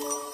you